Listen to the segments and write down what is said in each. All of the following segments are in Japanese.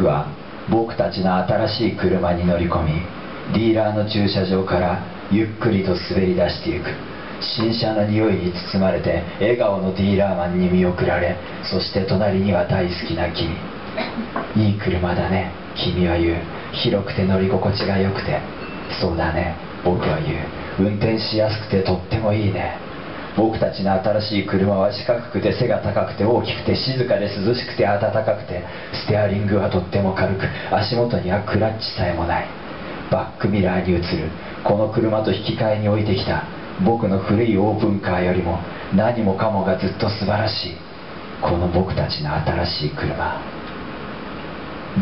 僕は僕たちの新しい車に乗り込みディーラーの駐車場からゆっくりと滑り出していく。新車の匂いに包まれて笑顔のディーラーマンに見送られそして隣には大好きな君。いい車だね君は言う。広くて乗り心地が良くて。そうだね僕は言う。運転しやすくてとってもいいね。僕たちの新しい車は四角くて背が高くて大きくて静かで涼しくて暖かくてステアリングはとっても軽く足元にはクラッチさえもない。バックミラーに映る。この車と引き換えに置いてきた。僕の古いオープンカーよりも何もかもがずっと素晴らしい。この僕たちの新しい車。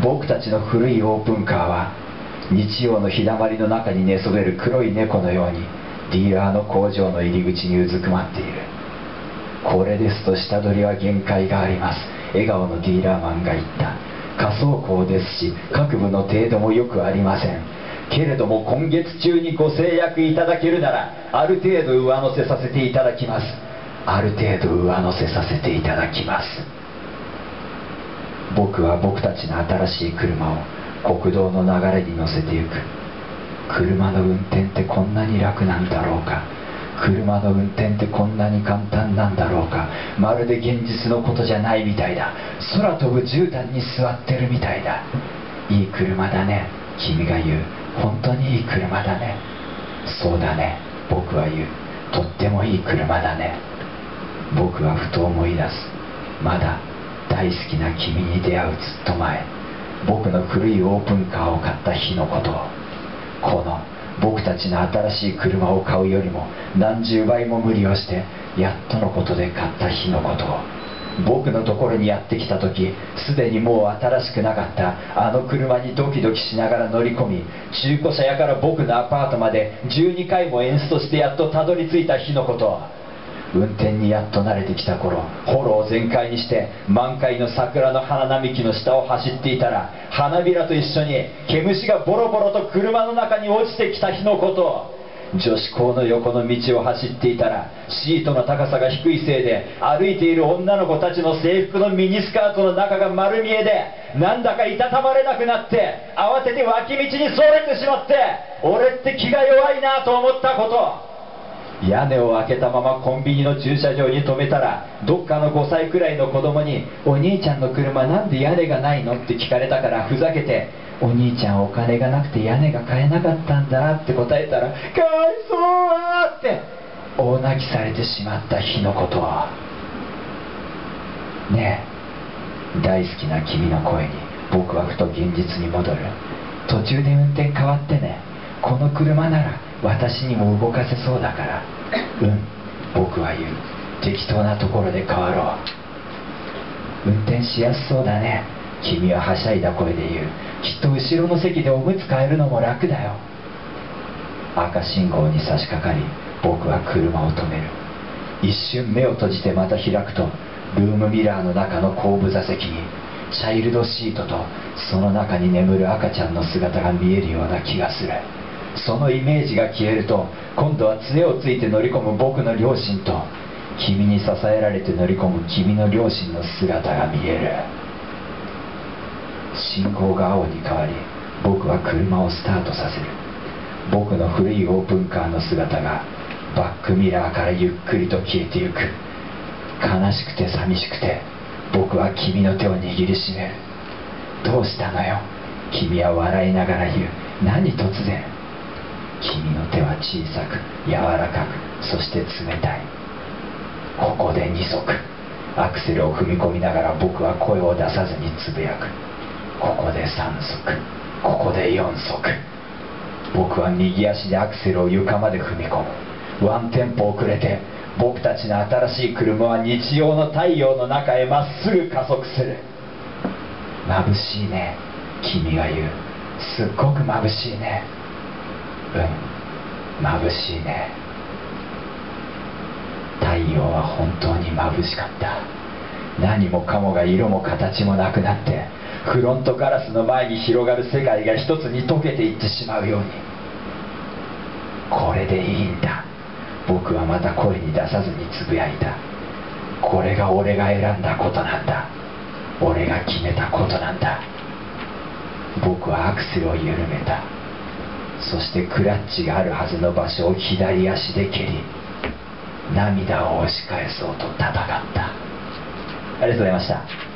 僕たちの古いオープンカーは日曜の日だまりの中に寝そべる黒い猫のようにディーラーの工場の入り口にうずくまっている。これですと下取りは限界があります。笑顔のディーラーマンが言った。仮想工ですし各部の程度もよくありません。けれども今月中にご制約いただけるならある程度上乗せさせていただきます。ある程度上乗せさせていただきます。僕は僕たちの新しい車を国道の流れに乗せてゆく。車の運転ってこんなに楽なんだろうか？車の運転ってこんなに簡単なんだろうか？まるで現実のことじゃないみたいだ。空飛ぶ絨毯に座ってるみたいだ。いい車だね。君が言う。本当にいい車だね。そうだね。僕は言う。とってもいい車だね。僕はふと思い出す。まだ大好きな君に出会うずっと前。僕の古いオープンカーを買った日のことを。この僕たちの新しい車を買うよりも何十倍も無理をしてやっとのことで買った日のことを。僕のところにやってきた時すでにもう新しくなかったあの車にドキドキしながら乗り込み中古車屋から僕のアパートまで12回も演出としてやっとたどり着いた日のことを。運転にやっと慣れてきた頃炎を全開にして満開の桜の花並木の下を走っていたら花びらと一緒に毛虫がボロボロと車の中に落ちてきた日のこと女子校の横の道を走っていたらシートの高さが低いせいで歩いている女の子たちの制服のミニスカートの中が丸見えでなんだかいたたまれなくなって慌てて脇道にそれてしまって俺って気が弱いなと思ったこと。屋根を開けたままコンビニの駐車場に止めたらどっかの5歳くらいの子供に「お兄ちゃんの車なんで屋根がないの?」って聞かれたからふざけて「お兄ちゃんお金がなくて屋根が買えなかったんだ」って答えたら「かわいそうは!」って大泣きされてしまった日のことはねえ大好きな君の声に僕はふと現実に戻る途中で運転変わってねこの車なら私にも動かせそうだから。うん。僕は言う。適当なところで変わろう。運転しやすそうだね。君ははしゃいだ声で言う。きっと後ろの席でおむつ替えるのも楽だよ。赤信号に差し掛かり僕は車を止める。一瞬目を閉じてまた開くとルームミラーの中の後部座席にチャイルドシートとその中に眠る赤ちゃんの姿が見えるような気がする。そのイメージが消えると今度は杖をついて乗り込む僕の両親と君に支えられて乗り込む君の両親の姿が見える。信号が青に変わり僕は車をスタートさせる。僕の古いオープンカーの姿がバックミラーからゆっくりと消えてゆく。悲しくて寂しくて僕は君の手を握りしめる。どうしたのよ？君は笑いながら言う。何突然？小さく柔らかくそして冷たい。ここで2足。アクセルを踏み込みながら僕は声を出さずにつぶやく。ここで3足。ここで4足。僕は右足でアクセルを床まで踏み込む。ワンテンポ遅れて僕たちの新しい車は日曜の太陽の中へまっすぐ加速する。眩しいね。君が言う。すっごく眩しいね。うん。眩しいね。太陽は本当に眩しかった。何もかもが色も形もなくなってフロントガラスの前に広がる世界が一つに溶けていってしまうように。これでいいんだ。僕はまた声に出さずにつぶやいた。これが俺が選んだことなんだ。俺が決めたことなんだ。僕はアクセルを緩めた。そしてクラッチがあるはずの場所を左足で蹴り涙を押し返そうと戦った。ありがとうございました。